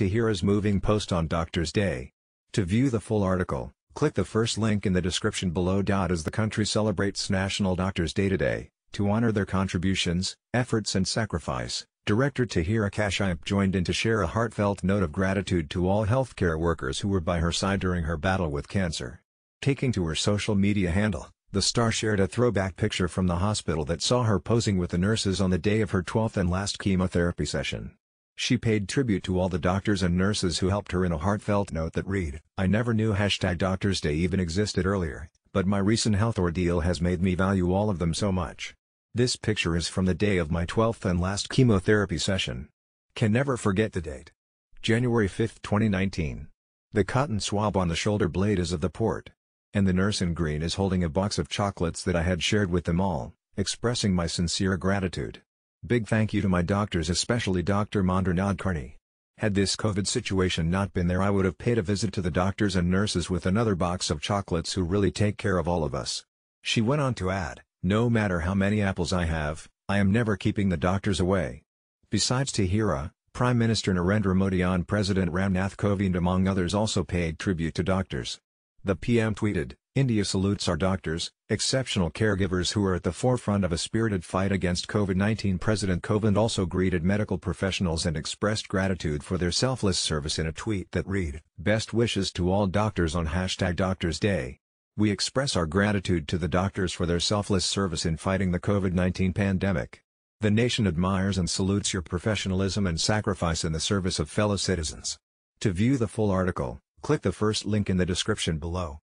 Tahira's moving post on Doctor's Day. To view the full article, click the first link in the description below. As the country celebrates National Doctors Day today, to honor their contributions, efforts and sacrifice, Director Tahira Kashyap joined in to share a heartfelt note of gratitude to all healthcare workers who were by her side during her battle with cancer. Taking to her social media handle, the star shared a throwback picture from the hospital that saw her posing with the nurses on the day of her 12th and last chemotherapy session. She paid tribute to all the doctors and nurses who helped her in a heartfelt note that read, I never knew hashtag Doctors Day even existed earlier, but my recent health ordeal has made me value all of them so much. This picture is from the day of my 12th and last chemotherapy session. Can never forget the date. January 5, 2019. The cotton swab on the shoulder blade is of the port. And the nurse in green is holding a box of chocolates that I had shared with them all, expressing my sincere gratitude. Big thank you to my doctors especially Dr. Mandar Nadkarni. Had this COVID situation not been there I would have paid a visit to the doctors and nurses with another box of chocolates who really take care of all of us. She went on to add, no matter how many apples I have, I am never keeping the doctors away. Besides Tahira, Prime Minister Narendra Modi and President Ramnath Kovind among others also paid tribute to doctors. The PM tweeted, India salutes our doctors, exceptional caregivers who are at the forefront of a spirited fight against COVID-19 President Kovind also greeted medical professionals and expressed gratitude for their selfless service in a tweet that read, Best wishes to all doctors on hashtag Doctors Day. We express our gratitude to the doctors for their selfless service in fighting the COVID-19 pandemic. The nation admires and salutes your professionalism and sacrifice in the service of fellow citizens. To view the full article, click the first link in the description below.